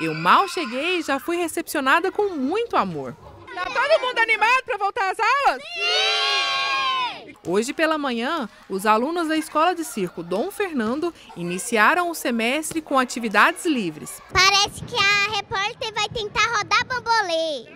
Eu mal cheguei e já fui recepcionada com muito amor. Tá todo mundo animado para voltar às aulas? Sim! Hoje pela manhã, os alunos da Escola de Circo Dom Fernando iniciaram o semestre com atividades livres. Parece que a repórter vai tentar rodar bambolê.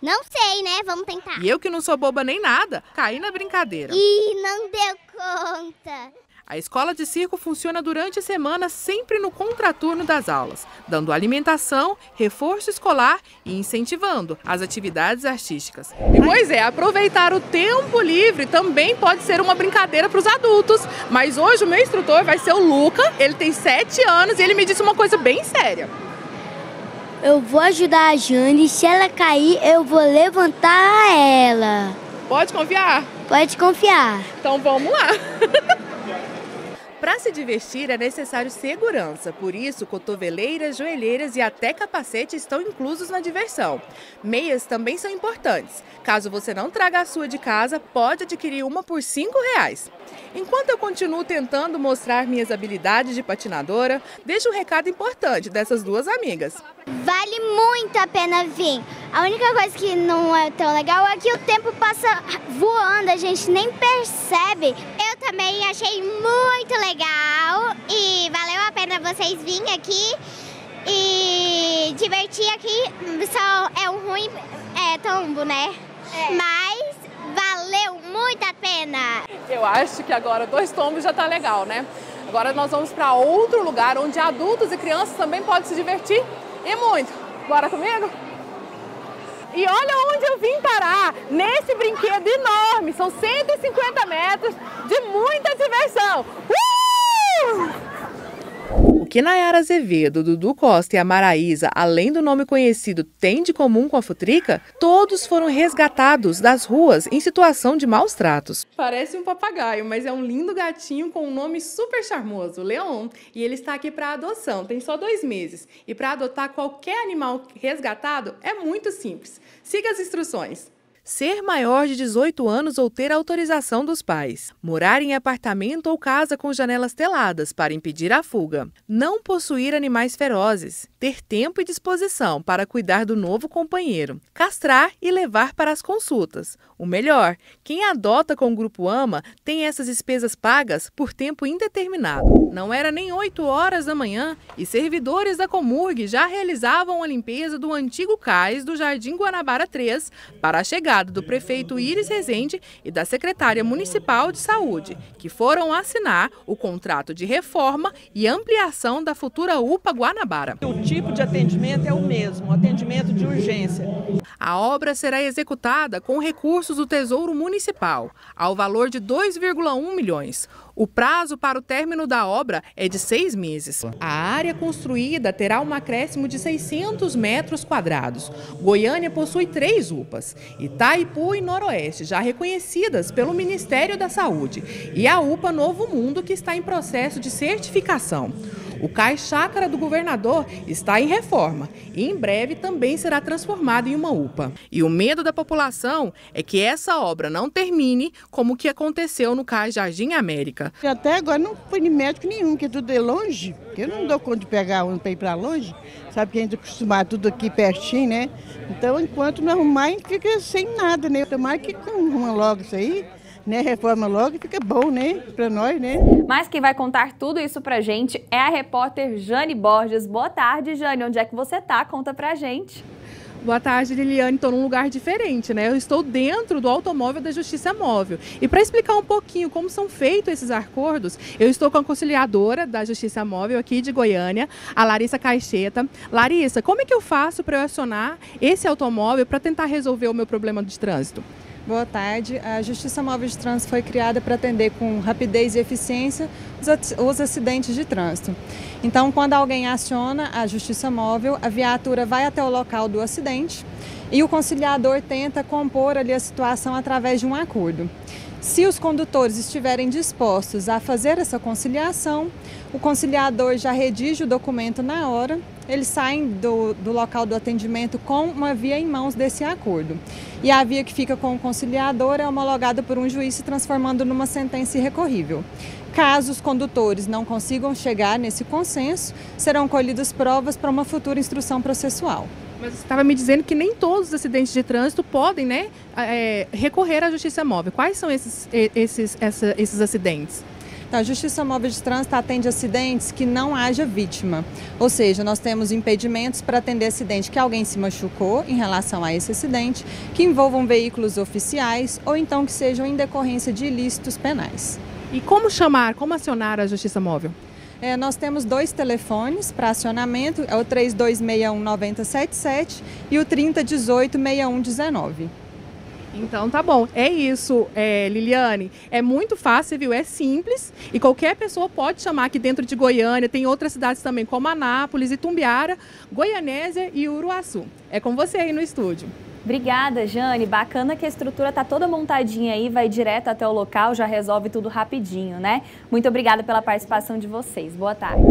Não sei, né? Vamos tentar. E eu que não sou boba nem nada, caí na brincadeira. Ih, não deu conta. A escola de circo funciona durante a semana sempre no contraturno das aulas, dando alimentação, reforço escolar e incentivando as atividades artísticas. E, pois é, aproveitar o tempo livre também pode ser uma brincadeira para os adultos. Mas hoje o meu instrutor vai ser o Luca, ele tem 7 anos e ele me disse uma coisa bem séria. Eu vou ajudar a Jane se ela cair, eu vou levantar ela. Pode confiar? Pode confiar. Então vamos lá. Para se divertir é necessário segurança, por isso cotoveleiras, joelheiras e até capacete estão inclusos na diversão. Meias também são importantes. Caso você não traga a sua de casa, pode adquirir uma por R$ reais. Enquanto eu continuo tentando mostrar minhas habilidades de patinadora, deixo um recado importante dessas duas amigas. Vale muito a pena vir. A única coisa que não é tão legal é que o tempo passa voando, a gente nem percebe. Eu também achei muito legal e valeu a pena vocês virem aqui e divertir aqui. Só é um ruim é, tombo, né? É. Mas valeu muito a pena. Eu acho que agora dois tombos já tá legal, né? Agora nós vamos para outro lugar onde adultos e crianças também podem se divertir e muito. Bora comigo? E olha onde eu vim parar, nesse brinquedo enorme, são 150 metros de muita diversão. Uh! Que Nayara Azevedo, Dudu Costa e a Maraísa, além do nome conhecido, têm de comum com a Futrica? Todos foram resgatados das ruas em situação de maus tratos. Parece um papagaio, mas é um lindo gatinho com um nome super charmoso, Leon. E ele está aqui para adoção, tem só dois meses. E para adotar qualquer animal resgatado é muito simples. Siga as instruções ser maior de 18 anos ou ter autorização dos pais, morar em apartamento ou casa com janelas teladas para impedir a fuga, não possuir animais ferozes, ter tempo e disposição para cuidar do novo companheiro, castrar e levar para as consultas. O melhor, quem adota com o Grupo AMA tem essas despesas pagas por tempo indeterminado. Não era nem 8 horas da manhã e servidores da Comurg já realizavam a limpeza do antigo cais do Jardim Guanabara 3 para a chegada do prefeito Iris Rezende e da secretária municipal de saúde, que foram assinar o contrato de reforma e ampliação da futura UPA Guanabara. O tipo de atendimento é o mesmo, atendimento de urgência. A obra será executada com recursos do Tesouro Municipal, ao valor de 2,1 milhões. O prazo para o término da obra é de seis meses. A área construída terá um acréscimo de 600 metros quadrados. Goiânia possui três UPAs, Itaipu e Noroeste, já reconhecidas pelo Ministério da Saúde, e a UPA Novo Mundo, que está em processo de certificação. O Cais Chácara do Governador está em reforma e em breve também será transformado em uma UPA. E o medo da população é que essa obra não termine como o que aconteceu no Cais Jardim América. Até agora não fui em médico nenhum, que tudo é longe, que eu não dou conta de pegar um para ir para longe. Sabe que a gente acostumado tudo aqui pertinho, né? Então, enquanto não arrumar, a gente fica sem nada, né? Tomara que arruma logo isso aí né, reforma logo e fica bom, né, para nós, né? Mas quem vai contar tudo isso pra gente é a repórter Jane Borges. Boa tarde, Jane. Onde é que você tá? Conta pra gente. Boa tarde, Liliane. Estou num lugar diferente, né? Eu estou dentro do automóvel da Justiça Móvel. E para explicar um pouquinho como são feitos esses acordos, eu estou com a conciliadora da Justiça Móvel aqui de Goiânia, a Larissa Caixeta. Larissa, como é que eu faço para eu acionar esse automóvel para tentar resolver o meu problema de trânsito? Boa tarde. A Justiça Móvel de Trânsito foi criada para atender com rapidez e eficiência os acidentes de trânsito. Então, quando alguém aciona a Justiça Móvel, a viatura vai até o local do acidente e o conciliador tenta compor ali a situação através de um acordo. Se os condutores estiverem dispostos a fazer essa conciliação, o conciliador já redige o documento na hora, eles saem do, do local do atendimento com uma via em mãos desse acordo. E a via que fica com o conciliador é homologada por um juiz se transformando numa sentença irrecorrível. Caso os condutores não consigam chegar nesse consenso, serão colhidas provas para uma futura instrução processual. Mas você estava me dizendo que nem todos os acidentes de trânsito podem né, é, recorrer à justiça móvel. Quais são esses, esses, essa, esses acidentes? Então, a Justiça Móvel de Trânsito atende acidentes que não haja vítima. Ou seja, nós temos impedimentos para atender acidente que alguém se machucou em relação a esse acidente, que envolvam veículos oficiais ou então que sejam em decorrência de ilícitos penais. E como chamar, como acionar a Justiça Móvel? É, nós temos dois telefones para acionamento, é o 3261 9077 e o 3018 6119. Então tá bom, é isso, é, Liliane. É muito fácil, viu? É simples e qualquer pessoa pode chamar aqui dentro de Goiânia. Tem outras cidades também, como Anápolis, Itumbiara, Goianésia e Uruaçu. É com você aí no estúdio. Obrigada, Jane. Bacana que a estrutura tá toda montadinha aí, vai direto até o local, já resolve tudo rapidinho, né? Muito obrigada pela participação de vocês. Boa tarde.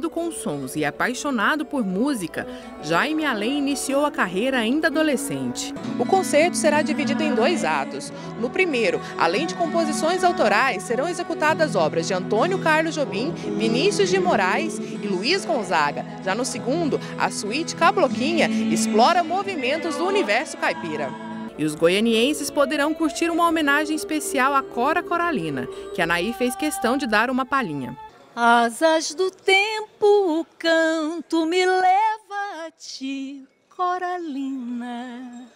Envolvido com sons e apaixonado por música, Jaime Além iniciou a carreira ainda adolescente. O concerto será dividido em dois atos. No primeiro, além de composições autorais, serão executadas obras de Antônio Carlos Jobim, Vinícius de Moraes e Luiz Gonzaga. Já no segundo, a suíte Cabloquinha explora movimentos do universo caipira. E os goianienses poderão curtir uma homenagem especial à Cora Coralina, que a Nair fez questão de dar uma palhinha. Asas do tempo, o canto me leva a ti, Coralina.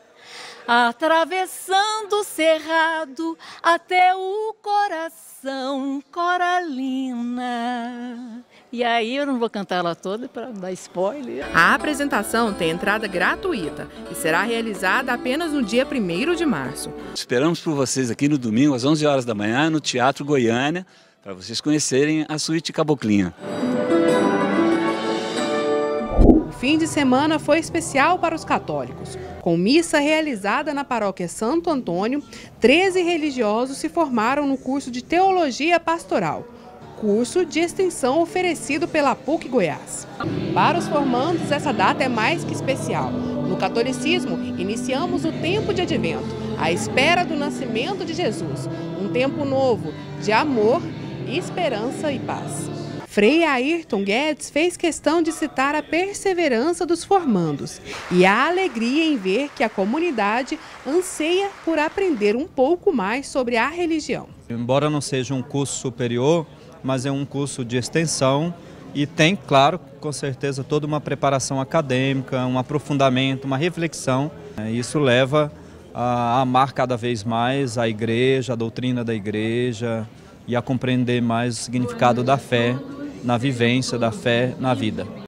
Atravessando o cerrado até o coração, Coralina. E aí eu não vou cantar ela toda para dar spoiler. A apresentação tem entrada gratuita e será realizada apenas no dia 1 de março. Esperamos por vocês aqui no domingo às 11 horas da manhã no Teatro Goiânia para vocês conhecerem a suíte Caboclinha. O fim de semana foi especial para os católicos. Com missa realizada na paróquia Santo Antônio, 13 religiosos se formaram no curso de Teologia Pastoral, curso de extensão oferecido pela PUC Goiás. Para os formandos, essa data é mais que especial. No catolicismo, iniciamos o tempo de advento, a espera do nascimento de Jesus, um tempo novo de amor esperança e paz. Frei Ayrton Guedes fez questão de citar a perseverança dos formandos e a alegria em ver que a comunidade anseia por aprender um pouco mais sobre a religião. Embora não seja um curso superior, mas é um curso de extensão e tem, claro, com certeza, toda uma preparação acadêmica, um aprofundamento, uma reflexão. Isso leva a amar cada vez mais a igreja, a doutrina da igreja, e a compreender mais o significado da fé na vivência da fé na vida.